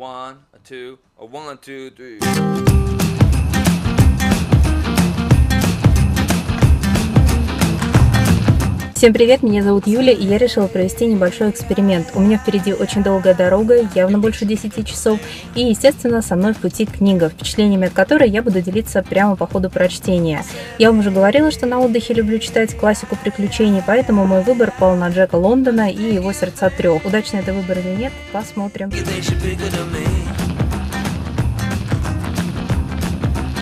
One, a two, a one, two, three. Всем привет, меня зовут Юля, и я решила провести небольшой эксперимент. У меня впереди очень долгая дорога, явно больше 10 часов, и, естественно, со мной в пути книга, впечатлениями от которой я буду делиться прямо по ходу прочтения. Я вам уже говорила, что на отдыхе люблю читать классику приключений, поэтому мой выбор пал на Джека Лондона и его «Сердца трех». Удачно это выбор или нет, посмотрим.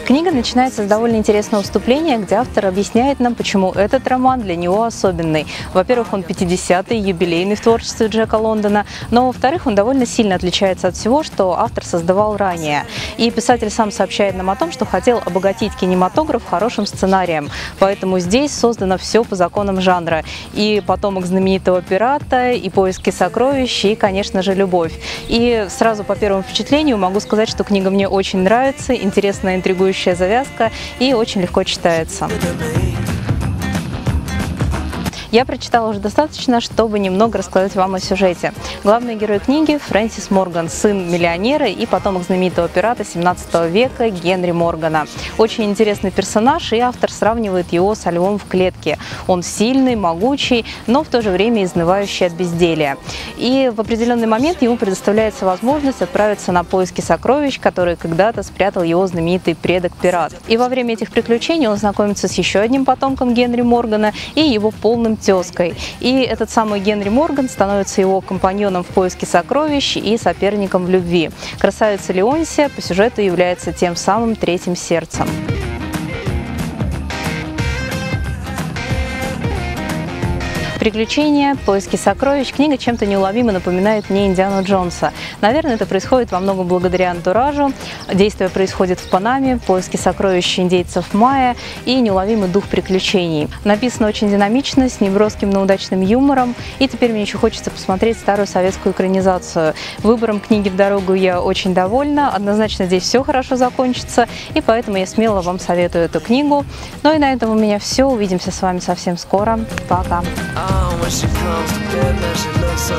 Книга начинается с довольно интересного вступления, где автор объясняет нам, почему этот роман для него особенный. Во-первых, он 50-й, юбилейный в творчестве Джека Лондона, но во-вторых, он довольно сильно отличается от всего, что автор создавал ранее. И писатель сам сообщает нам о том, что хотел обогатить кинематограф хорошим сценарием, поэтому здесь создано все по законам жанра. И потомок знаменитого пирата, и поиски сокровищ, и, конечно же, любовь. И сразу по первому впечатлению могу сказать, что книга мне очень нравится, интересная, интригующая интригующая завязка и очень легко читается. Я прочитала уже достаточно, чтобы немного рассказать вам о сюжете. Главный герой книги – Фрэнсис Морган, сын миллионера и потомок знаменитого пирата 17 века Генри Моргана. Очень интересный персонаж, и автор сравнивает его со львом в клетке. Он сильный, могучий, но в то же время изнывающий от безделия. И в определенный момент ему предоставляется возможность отправиться на поиски сокровищ, которые когда-то спрятал его знаменитый предок-пират. И во время этих приключений он знакомится с еще одним потомком Генри Моргана и его полным тезкой. И этот самый Генри Морган становится его компаньоном в поиске сокровищ и соперником в любви. Красавица Леонсия по сюжету является тем самым третьим сердцем. Приключения, поиски сокровищ. Книга чем-то неуловимо напоминает мне Индиану Джонса. Наверное, это происходит во многом благодаря антуражу. Действие происходит в Панаме, поиски сокровищ индейцев Майя и неуловимый дух приключений. Написано очень динамично, с неброским, но удачным юмором. И теперь мне еще хочется посмотреть старую советскую экранизацию. Выбором книги в дорогу я очень довольна. Однозначно здесь все хорошо закончится. И поэтому я смело вам советую эту книгу. Ну и на этом у меня все. Увидимся с вами совсем скоро. Пока! When she comes to bed, man, she looks so.